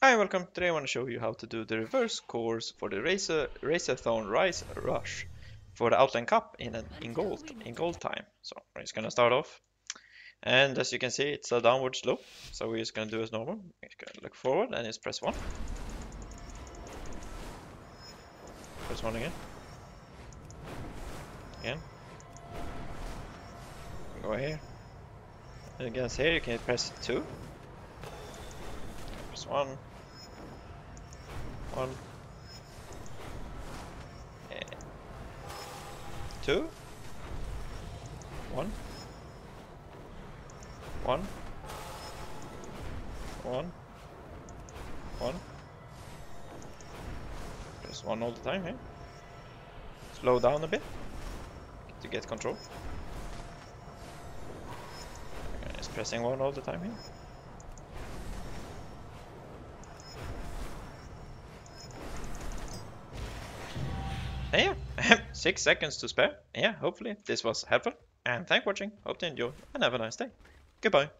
Hi, welcome. Today I want to show you how to do the reverse course for the Racer Razorthorn Rise Rush for the Outland Cup in in gold in gold time. So we're just gonna start off, and as you can see, it's a downward slope. So we're just gonna do as normal. We're gonna look forward and just press one. Press one again. Again. Go here. And again, here you can press two. Press one. One. Eh. Two. One. One. One. One. Press one all the time here. Slow down a bit to get control. Just pressing one all the time here. Yeah, six seconds to spare. Yeah, hopefully this was helpful. And thank for watching. Hope you enjoy and have a nice day. Goodbye.